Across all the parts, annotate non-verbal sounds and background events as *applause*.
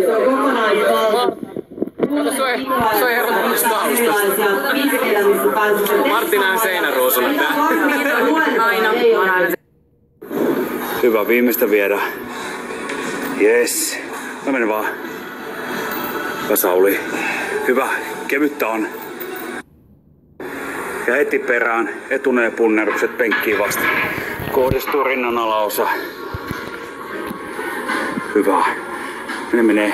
Se on kokonaisvaltainen. Se on, tää. Aina. Hyvä, viimeistä viedä. Yes. Mä menen vaan. Hyvä Sauli. Hyvä, kevyttä on. Ja heti perään etuneen punnerukset penkkiin vasta. Kohdistuu rinnan alaosa. Hyvä. Mene menee.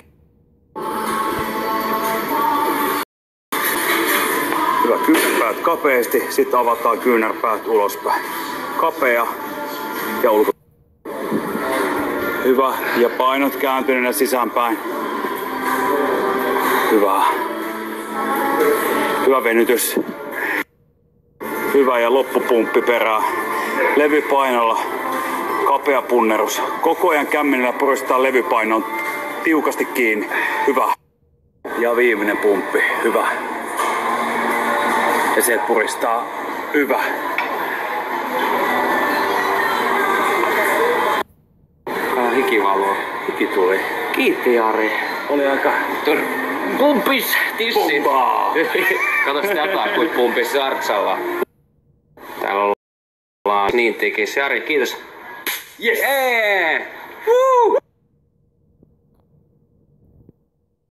Hyvä, kyynärpäät kapeasti, sitten avataan kyynärpäät ulospäin. Kapea ja ulko. Hyvä, ja painot kääntyneenä sisäänpäin. Hyvä. Hyvä venytys. Hyvä ja loppupumppi perään. Levypainolla kapea punnerus. Koko ajan kämmenellä puristaa levypainon tiukasti kiinni. Hyvä. Ja viimeinen pumppi. Hyvä. Ja se puristaa. Hyvä. Hiki valuu. Hiki tuli. Kiitti Jari. Oli aika Pumpis tissit. Pumpaa. *laughs* Kato sitä kuin pumpis Artsalla. Täällä ollaan niin tekis. Jari, kiitos. Yes. Yeah. Woo!